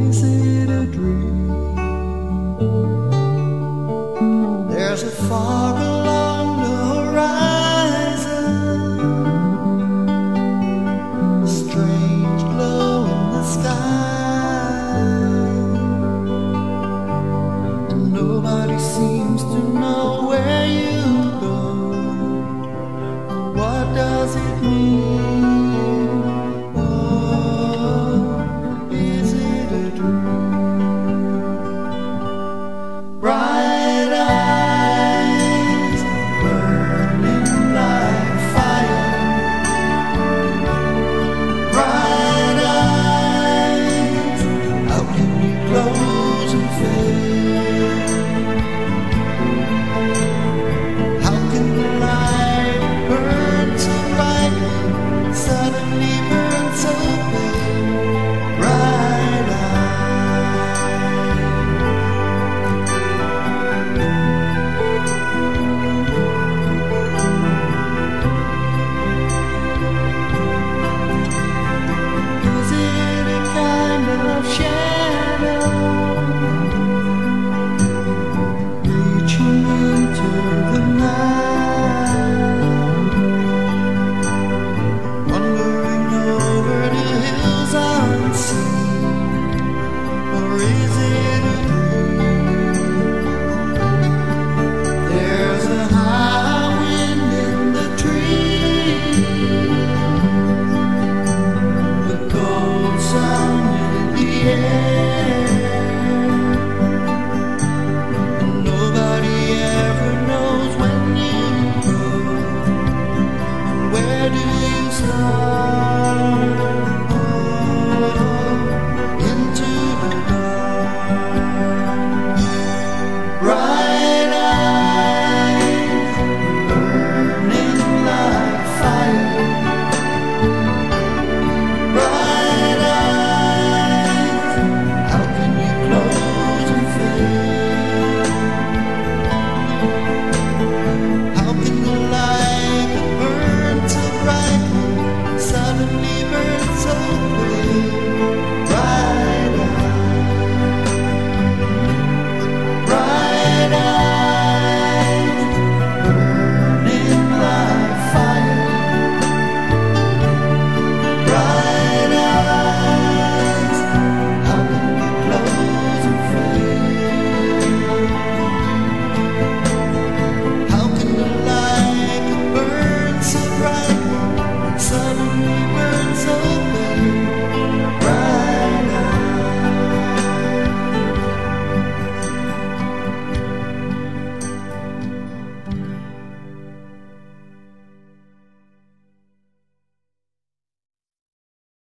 is it a dream? There's a fog